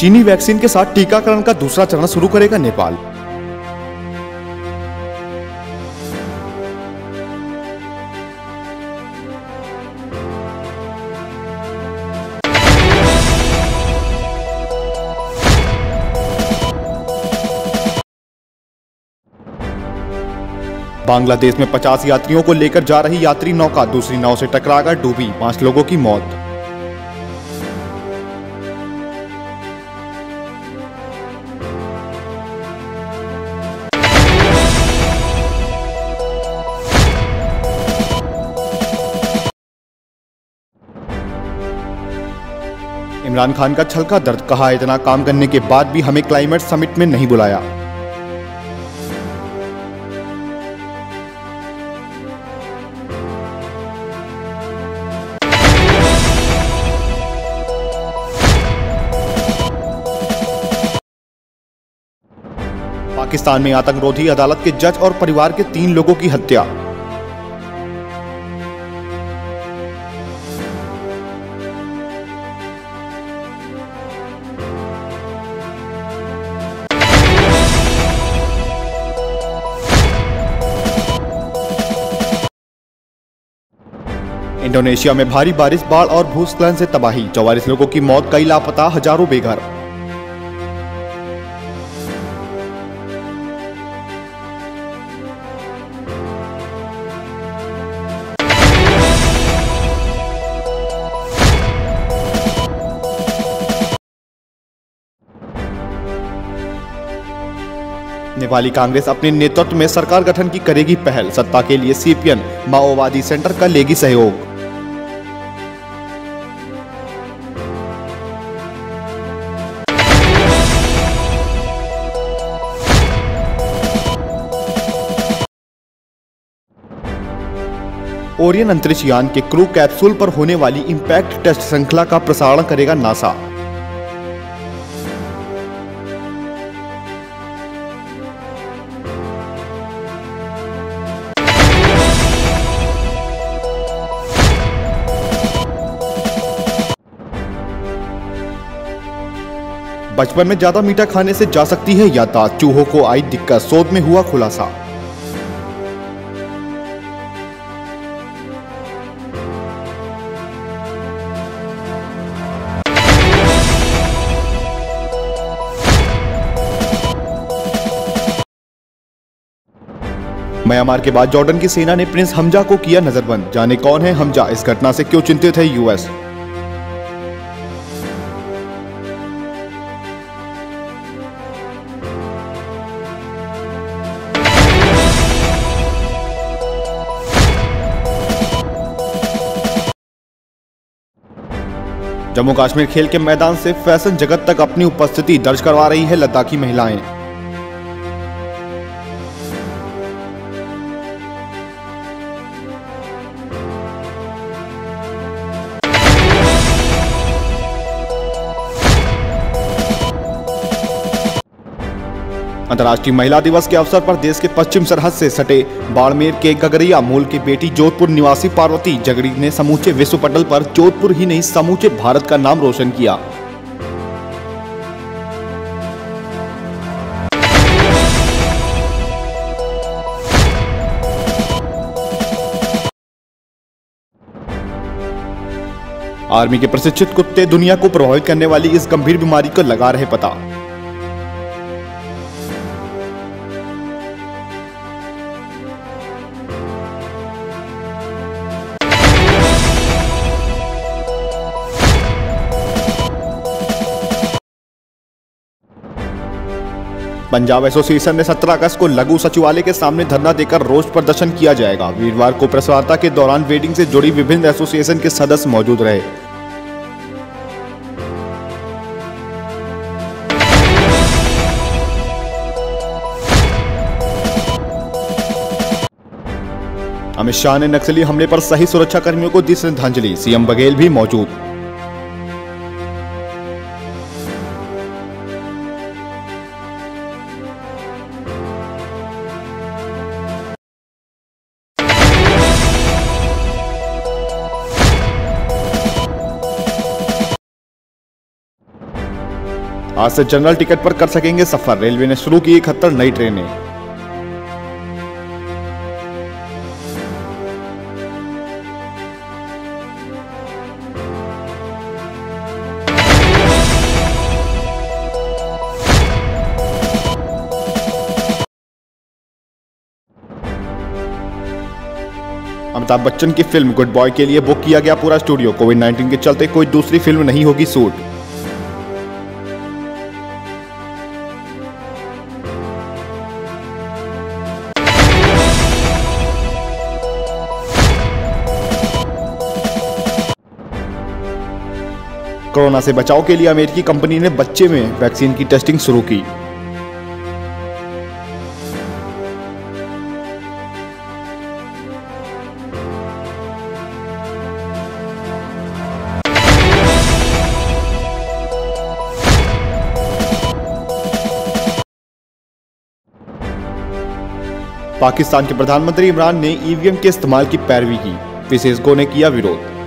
चीनी वैक्सीन के साथ टीकाकरण का दूसरा चरण शुरू करेगा नेपाल। बांग्लादेश में 50 यात्रियों को लेकर जा रही यात्री नौका दूसरी नाव से टकराकर डूबी, पाँच लोगों की मौत। इमरान खान का छलका दर्द, कहा, इतना काम करने के बाद भी हमें क्लाइमेट समिट में नहीं बुलाया। पाकिस्तान में आतंकरोधी अदालत के जज और परिवार के तीन लोगों की हत्या। इंडोनेशिया में भारी बारिश, बाढ़ और भूस्खलन से तबाही। चौवालीस लोगों की मौत, कई लापता, हज़ारों बेघर। नेपाली कांग्रेस अपने नेतृत्व में सरकार गठन की करेगी पहल। सत्ता के लिए सीपीएन माओवादी सेंटर का लेगी सहयोग। ओरियन अंतरिक्ष यान के क्रू कैप्सूल पर होने वाली इंपैक्ट टेस्ट श्रृंखला का प्रसारण करेगा नासा बचपन में ज़्यादा मीठा खाने से जा सकती है याददाश्त चूहों को आई दिक्कत, शोध में हुआ खुलासा। म्यांमार के बाद जॉर्डन की सेना ने प्रिंस हमजा को किया नजरबंद। जाने कौन है हमजा? इस घटना से क्यों चिंतित है यूएस? जम्मू कश्मीर खेल के मैदान से फ़ैशन जगत तक अपनी उपस्थिति दर्ज करवा रही है लद्दाखी महिलाएँ। अंतर्राष्ट्रीय महिला दिवस के अवसर पर देश के पश्चिम सरहद से सटे बाड़मेर के गगरिया मूल की बेटी जोधपुर निवासी पार्वती जगड़ी ने समूचे विश्व पटल पर जोधपुर ही नहीं, समूचे भारत का नाम रोशन किया। आर्मी के प्रशिक्षित कुत्ते दुनिया को प्रभावित करने वाली इस गंभीर बीमारी को लगा रहे पता। पंजाब एसोसिएशन ने 17 अगस्त को लघु सचिवालय के सामने धरना देकर रोष प्रदर्शन किया जाएगा। वीरवार को प्रेस वार्ता के दौरान वेडिंग से जुड़ी विभिन्न एसोसिएशन के सदस्य मौजूद रहे। अमित शाह ने नक्सली हमले पर सही सुरक्षा कर्मियों को दी श्रद्धांजलि। सीएम बघेल भी मौजूद। आज से जनरल टिकट पर कर सकेंगे सफ़र। रेलवे ने शुरू की इकहत्तर नई ट्रेनें। अमिताभ बच्चन की फ़िल्म गुड बॉय के लिए बुक किया गया पूरा स्टूडियो। कोविड 19 के चलते कोई दूसरी फ़िल्म नहीं होगी शूट कोरोना से बचाव के लिए अमेरिकी कंपनी ने बच्चे में वैक्सीन की टेस्टिंग शुरू की। पाकिस्तान के प्रधानमंत्री इमरान ने ईवीएम के इस्तेमाल की पैरवी की। विशेषज्ञों ने किया विरोध।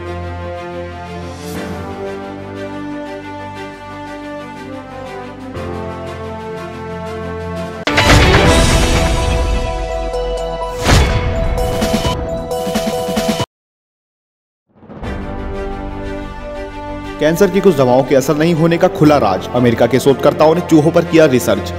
कैंसर की कुछ दवाओं के असर नहीं होने का खुला राज, अमेरिका के शोधकर्ताओं ने चूहों पर किया रिसर्च।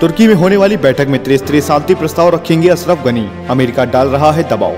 तुर्की में होने वाली बैठक में त्रिस्तरीय शांति प्रस्ताव रखेंगे अशरफ गनी। अमेरिका डाल रहा है दबाव।